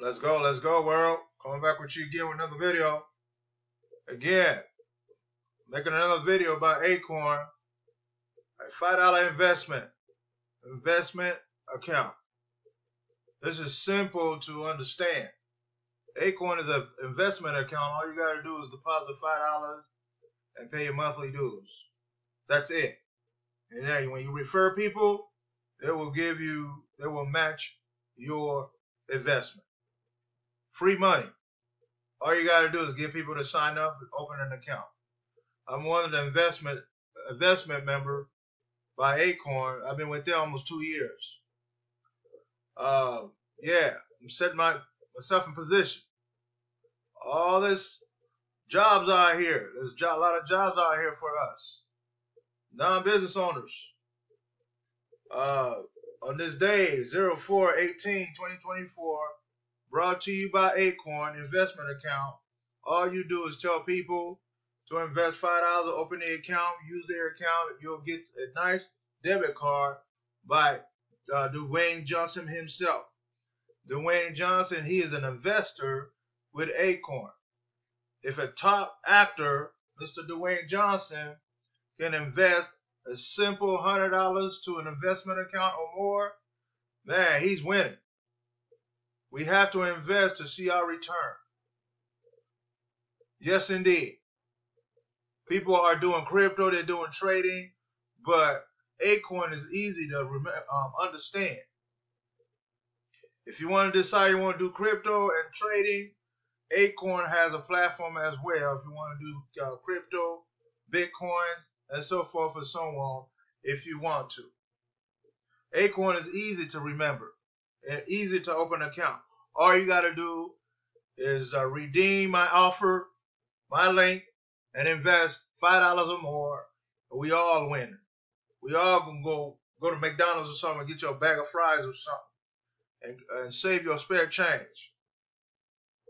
Let's go, let's go, world. Coming back with you again with another video. Again, making another video about Acorn. A $5 investment. Investment account. This is simple to understand. Acorn is an investment account. All you got to do is deposit $5 and pay your monthly dues. That's it. And then when you refer people, they will give you, they will match your investment free money. All you got to do is get people to sign up and open an account. I'm one of the investment investment member by Acorn. I've been with them almost two years. Uh, yeah, I'm setting my myself in position. All this jobs out here. There's a lot of jobs out here for us, non-business owners. Uh, on this day, 04 18 2024 brought to you by Acorn Investment Account. All you do is tell people to invest five dollars, open the account, use their account. You'll get a nice debit card by uh, Dwayne Johnson himself. Dwayne Johnson, he is an investor with Acorn. If a top actor, Mr. Dwayne Johnson, can invest a simple hundred dollars to an investment account or more, man, he's winning. We have to invest to see our return. Yes, indeed. People are doing crypto, they're doing trading, but Acorn is easy to um, understand. If you want to decide you want to do crypto and trading, Acorn has a platform as well. If you want to do uh, crypto, bitcoins, and so forth and so on, if you want to. Acorn is easy to remember easy to open account. All you got to do is uh, redeem my offer, my link, and invest five dollars or more. We all win. We all gonna go go to McDonald's or something and get you a bag of fries or something, and, and save your spare change.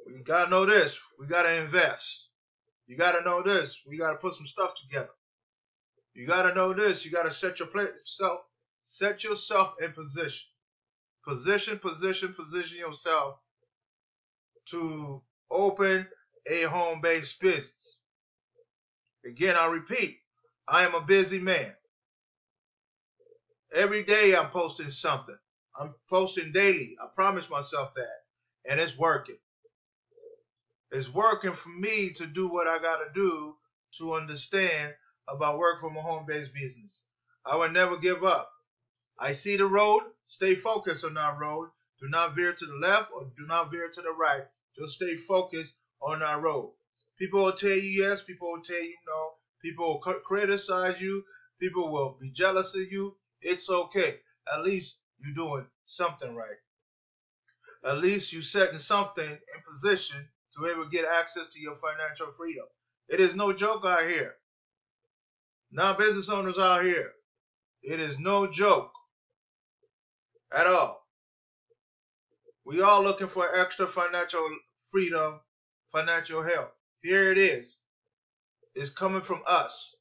You gotta know this. We gotta invest. You gotta know this. We gotta put some stuff together. You gotta know this. You gotta set your self, set yourself in position position, position, position yourself to open a home based business. Again, I repeat, I am a busy man. Every day I'm posting something. I'm posting daily. I promise myself that. And it's working. It's working for me to do what I got to do to understand about work from a home based business. I will never give up. I see the road. Stay focused on that road. Do not veer to the left or do not veer to the right. Just stay focused on that road. People will tell you yes. People will tell you no. People will criticize you. People will be jealous of you. It's okay. At least you're doing something right. At least you're setting something in position to be able to get access to your financial freedom. It is no joke out here. Non business owners out here. It is no joke at all. We all looking for extra financial freedom, financial help. Here it is. It's coming from us.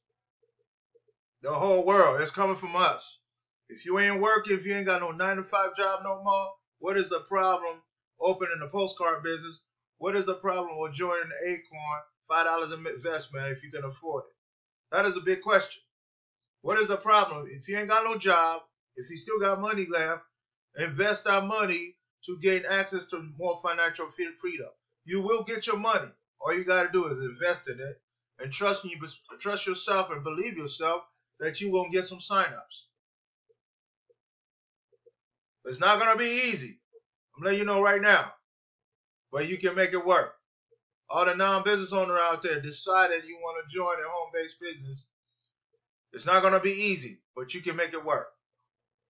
The whole world. It's coming from us. If you ain't working, if you ain't got no nine to five job no more, what is the problem opening a postcard business? What is the problem with joining Acorn five dollars investment if you can afford it? That is a big question. What is the problem? If you ain't got no job, if you still got money left, invest our money to gain access to more financial freedom. You will get your money. All you got to do is invest in it and trust you, trust yourself and believe yourself that you're gonna get some signups. It's not gonna be easy. I'm letting you know right now, but you can make it work. All the non-business owner out there decided you want to join a home-based business. It's not gonna be easy, but you can make it work.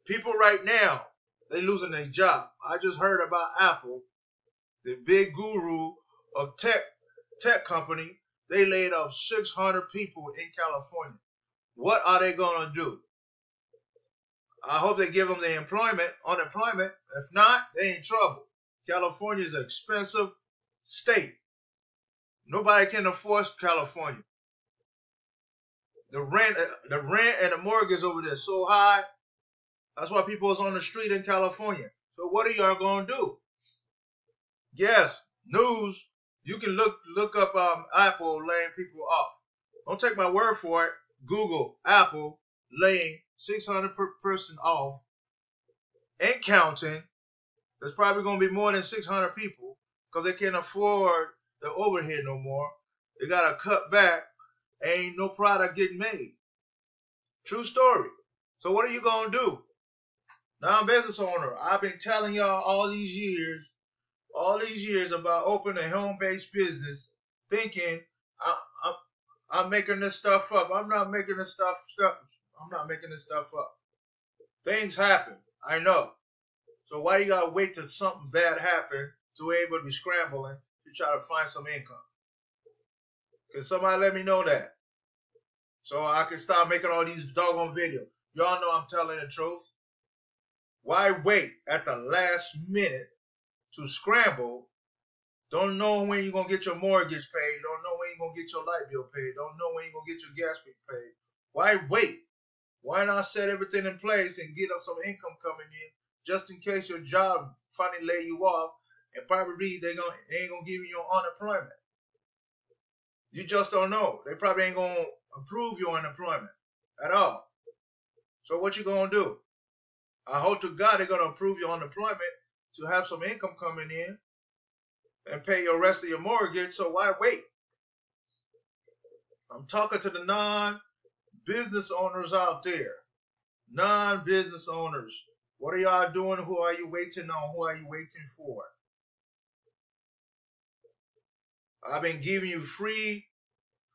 People right now they losing their job. I just heard about Apple, the big guru of tech tech company. They laid off 600 people in California. What are they gonna do? I hope they give them the employment, unemployment. If not, they in trouble. California is an expensive state. Nobody can afford California. The rent, the rent and the mortgage over there so high. That's why people is on the street in California. So what are y'all gonna do? Yes, news. You can look look up um, Apple laying people off. Don't take my word for it. Google Apple laying 600 per person off and counting. There's probably to be more than 600 people because they can't afford the overhead no more. They got to cut back. Ain't no product getting made. True story. So what are you to do? Now I'm business owner. I've been telling y'all all these years, all these years about opening a home-based business, thinking I, I, I'm making this stuff up. I'm not making this stuff up. I'm not making this stuff up. Things happen. I know. So why you gotta wait till something bad happen to be able to be scrambling to try to find some income? Can somebody let me know that? So I can start making all these doggone videos. Y'all know I'm telling the truth. Why wait at the last minute to scramble? Don't know when you're gonna get your mortgage paid. Don't know when you're gonna get your light bill paid. Don't know when you're gonna get your gas bill paid. Why wait? Why not set everything in place and get up some income coming in just in case your job finally lay you off and probably they gonna they ain't gonna give you your unemployment. You just don't know. They probably ain't gonna approve your unemployment at all. So what you gonna do? I hope to God they're gonna approve your unemployment to have some income coming in and pay your rest of your mortgage. So why wait? I'm talking to the non business owners out there, non business owners. What are y'all doing? Who are you waiting on? Who are you waiting for? I've been giving you free,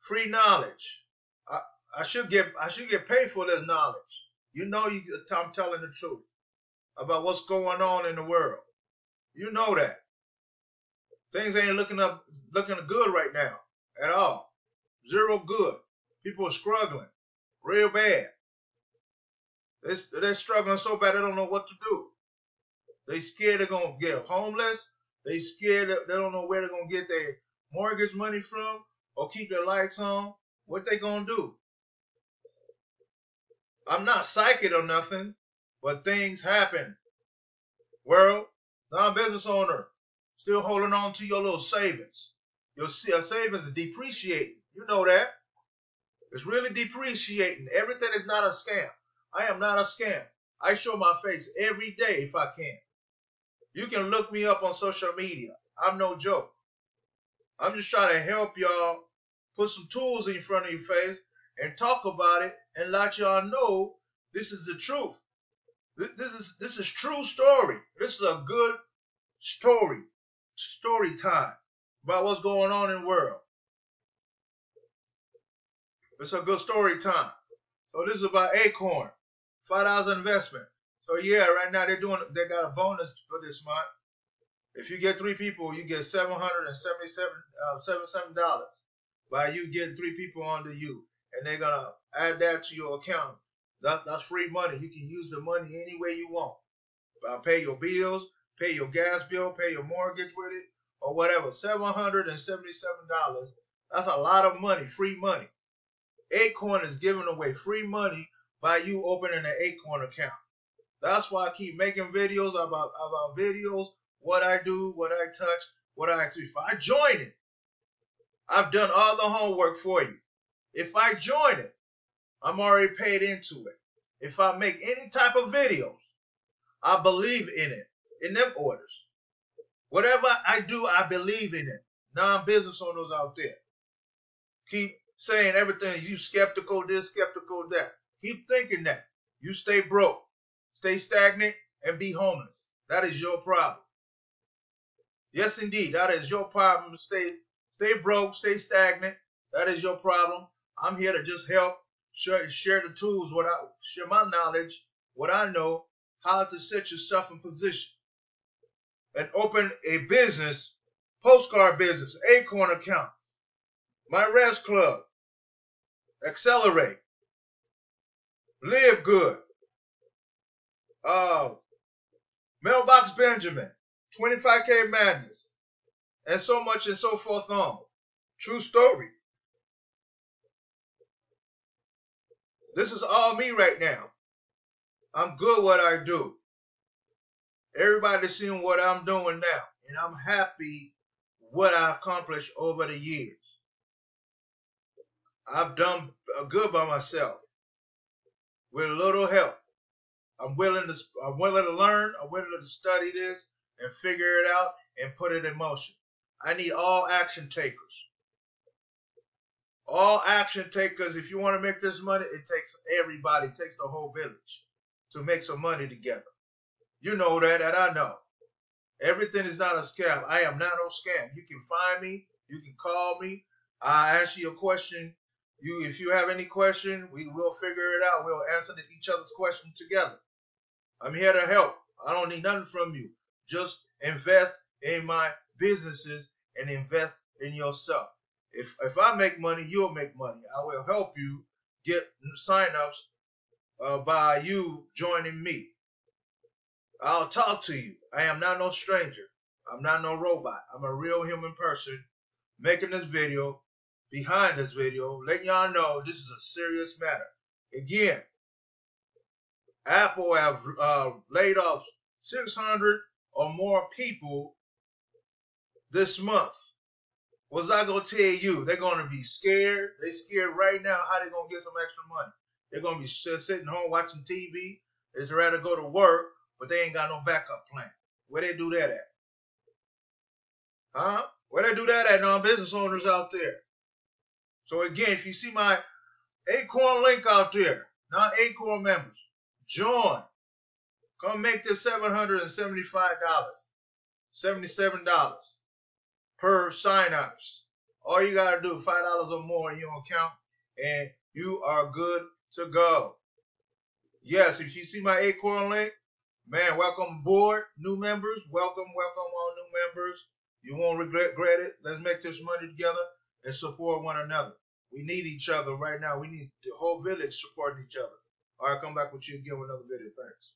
free knowledge. I, I should get I should get paid for this knowledge. You know you uh, I'm telling the truth about what's going on in the world. You know that. Things ain't looking up looking good right now at all. Zero good. People are struggling real bad. They're, they're struggling so bad they don't know what to do. They scared they're gonna get homeless. They scared they don't know where they're gonna get their mortgage money from or keep their lights on. What they gonna do? I'm not psychic or nothing, but things happen. World, non-business owner, still holding on to your little savings. Your savings is depreciating. You know that. It's really depreciating. Everything is not a scam. I am not a scam. I show my face every day if I can. You can look me up on social media. I'm no joke. I'm just trying to help y'all put some tools in front of your face and talk about it and let y'all know this is the truth. This is this is true story. This is a good story, story time about what's going on in the world. It's a good story time. So this is about Acorn, five dollars investment. So yeah, right now they're doing they got a bonus for this month. If you get three people, you get seven hundred and seventy-seven uh, seventy-seven dollars by you getting three people under you, and they're gonna add that to your account. That, that's free money. You can use the money any way you want. Uh, pay your bills, pay your gas bill, pay your mortgage with it, or whatever. Seven hundred and seventy-seven dollars. That's a lot of money, free money. Acorn is giving away free money by you opening an Acorn account. That's why I keep making videos about, about videos, what I do, what I touch, what I actually. If I join it, I've done all the homework for you. If I join it, I'm already paid into it. If I make any type of videos, I believe in it, in them orders. Whatever I do, I believe in it. Non-business owners out there, keep saying everything. You skeptical this, skeptical that. Keep thinking that. You stay broke, stay stagnant, and be homeless. That is your problem. Yes, indeed, that is your problem. Stay, stay broke, stay stagnant. That is your problem. I'm here to just help share, share the tools, what I share my knowledge, what I know, how to set yourself in position and open a business, postcard business, Acorn account, my rest club, accelerate, live good. Uh, Mailbox Benjamin, 25K Madness, and so much and so forth on. True story. This is all me right now. I'm good what I do. Everybody's seeing what I'm doing now and I'm happy what I've accomplished over the years. I've done good by myself with a little help. I'm willing to I'm willing to learn. I'm willing to study this and figure it out and put it in motion. I need all action takers. All action takers. If you want to make this money, it takes everybody. It takes the whole village to make some money together. You know that, and I know. Everything is not a scam. I am not no scam. You can find me. You can call me. I ask you a question. You, if you have any question, we will figure it out. We'll answer each other's question together. I'm here to help. I don't need nothing from you. Just invest in my businesses and invest in yourself. If if I make money, you'll make money. I will help you get signups uh, by you joining me. I'll talk to you. I am not no stranger. I'm not no robot. I'm a real human person making this video, behind this video, letting y'all know this is a serious matter. Again, Apple have uh, laid off 600 or more people this month. What's I gonna tell you? They're gonna be scared. They scared right now. How they gonna get some extra money? They're gonna be sitting home watching TV. They'd rather go to work, but they ain't got no backup plan. Where they do that at? Huh? Where they do that at? Non-business owners out there. So again, if you see my Acorn link out there, non-Acorn members, join. Come make this $775, $77 per sign-ups. All you gotta do, $5 or more in your account, and you are good to go. Yes, if you see my Acorn link, man, welcome aboard, new members. Welcome, welcome all new members. You won't regret it. Let's make this money together and support one another. We need each other right now. We need the whole village supporting each other. All right, come back with you again with another video. Thanks.